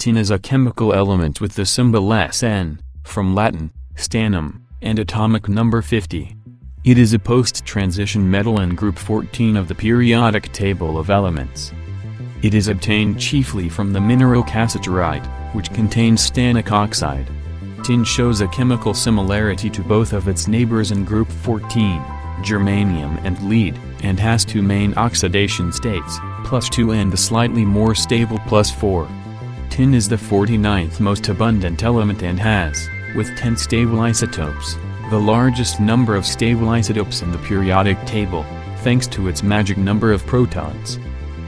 Tin is a chemical element with the symbol SN, from Latin, stannum, and atomic number 50. It is a post-transition metal in group 14 of the periodic table of elements. It is obtained chiefly from the mineral cassiterite, which contains stannic oxide. Tin shows a chemical similarity to both of its neighbors in group 14, germanium and lead, and has two main oxidation states, plus 2 and the slightly more stable plus 4. Tin is the 49th most abundant element and has, with 10 stable isotopes, the largest number of stable isotopes in the periodic table, thanks to its magic number of protons.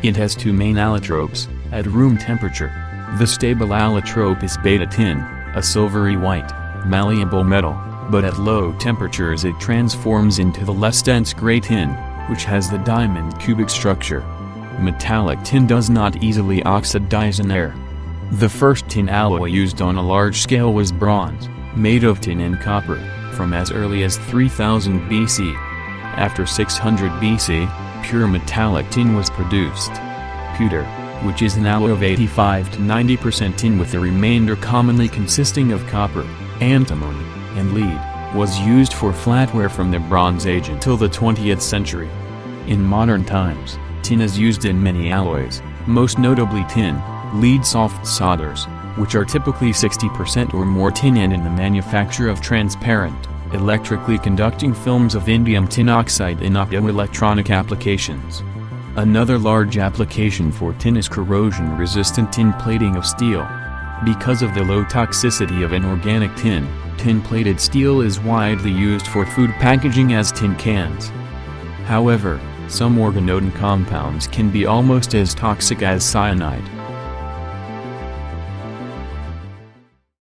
It has two main allotropes, at room temperature. The stable allotrope is beta tin, a silvery white, malleable metal, but at low temperatures it transforms into the less dense gray tin, which has the diamond cubic structure. Metallic tin does not easily oxidize in air. The first tin alloy used on a large scale was bronze, made of tin and copper, from as early as 3000 BC. After 600 BC, pure metallic tin was produced. Pewter, which is an alloy of 85 to 90% tin with the remainder commonly consisting of copper, antimony, and lead, was used for flatware from the Bronze Age until the 20th century. In modern times, tin is used in many alloys, most notably tin, lead soft solders, which are typically 60% or more tin and in the manufacture of transparent, electrically conducting films of indium tin oxide in optoelectronic applications. Another large application for tin is corrosion-resistant tin plating of steel. Because of the low toxicity of inorganic tin, tin-plated steel is widely used for food packaging as tin cans. However, some organotin compounds can be almost as toxic as cyanide.